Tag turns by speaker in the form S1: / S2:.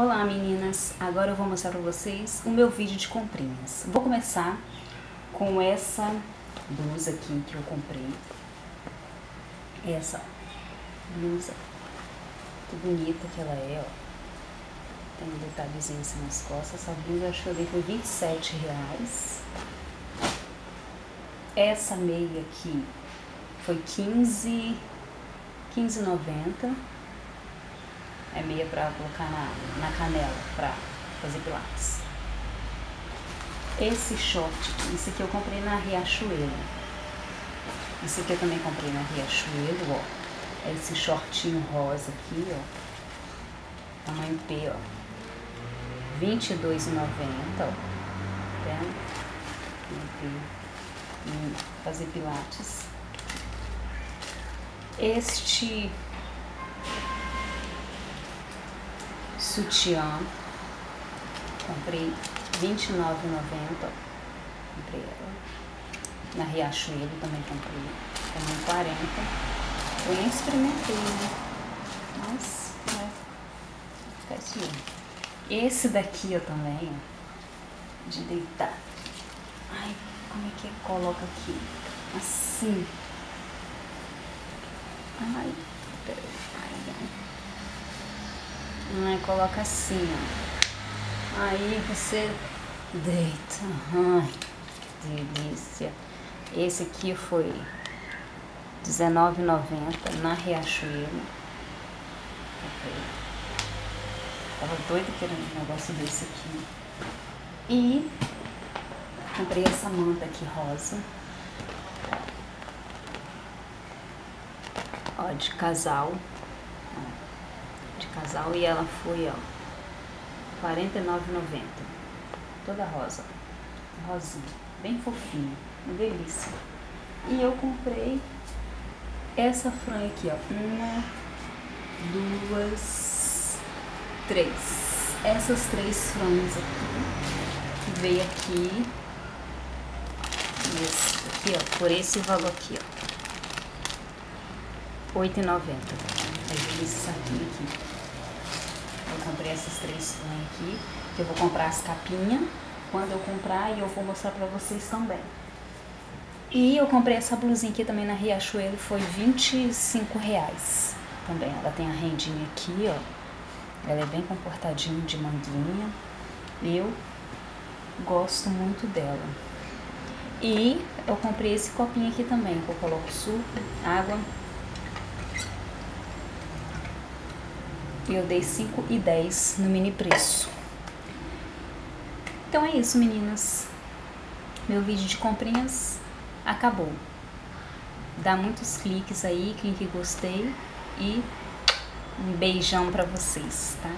S1: Olá meninas, agora eu vou mostrar para vocês o meu vídeo de comprinhas. Vou começar com essa blusa aqui que eu comprei. Essa blusa, que bonita que ela é, ó. Tem um detalhezinho assim nas costas. Essa blusa eu achei por 27 reais. Essa meia aqui foi 15, 15,90 é meia para colocar na, na canela para fazer pilates. Esse short, isso aqui eu comprei na Riachuelo. Isso aqui eu também comprei na Riachuelo, ó. É esse shortinho rosa aqui, ó. Tamanho P, ó. R$22,90, ó. Tá vendo? Fazer pilates. Este sutiã. Comprei R$29,90. Comprei ela. Na Riachuelo também comprei. Também 40. Eu nem experimentei, né? Mas vai ficar esse daqui eu também, ó. De deitar. Ai, como é que coloca aqui? Assim. Ai, peraí. Ai, ai. Ai, coloca assim, ó. Aí você deita. Ai, que delícia. Esse aqui foi R$19,90 na Riachuelo. Tava doida querendo um negócio desse aqui. E comprei essa manta aqui rosa. Ó, de casal casal e ela foi, ó, R$ 49,90. Toda rosa. Rosinha. Bem fofinha. Uma delícia. E eu comprei essa franja aqui, ó. Uma, duas, três. Essas três franjas aqui. Que veio aqui. Esse aqui, ó. Por esse valor aqui, ó. R$ 8,90. Esse saquinho aqui. Eu comprei essas três fãs aqui, que eu vou comprar as capinhas. Quando eu comprar, eu vou mostrar pra vocês também. E eu comprei essa blusinha aqui também na Riachuelo, foi 25 reais também. Ela tem a rendinha aqui, ó. Ela é bem comportadinha de manguinha. Eu gosto muito dela. E eu comprei esse copinho aqui também, que eu coloco suco, água, e eu dei 5 e 10 no mini preço. Então é isso, meninas. Meu vídeo de comprinhas acabou. Dá muitos cliques aí, clique gostei e um beijão para vocês, tá?